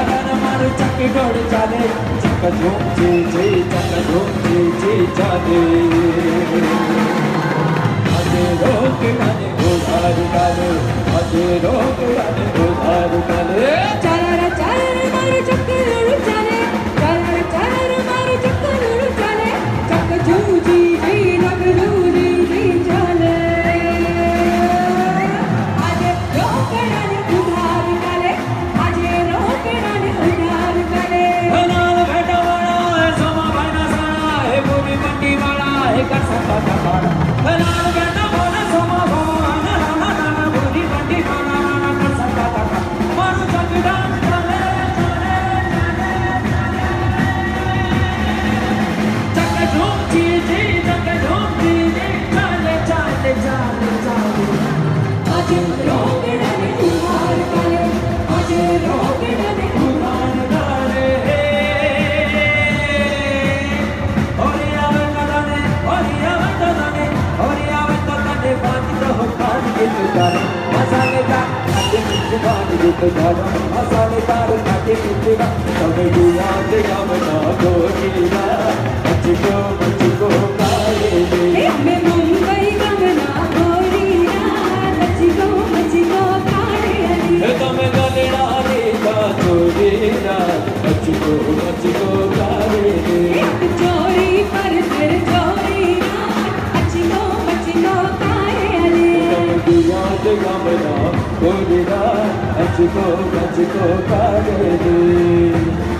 गगन मर चक गोड़ चाले चक झोंक जे जे चक झोंक जे जे चाले अजे रोक गाने उधार गाने अजे रोक गाने उधार गाने चल रे चल मर चक Thank you. Go. Kajiko, Kajiko, Kajiko, Kajiko, Kajiko, Kajiko, Kajiko,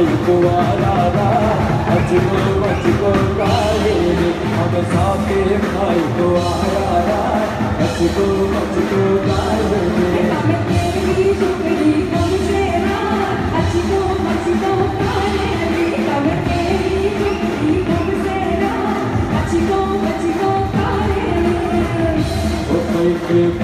इनको वाला अजगो अजगो गाये हम साथे भाई को आया अजगो अजगो गाये Thank you.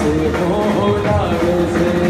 से हो लागे से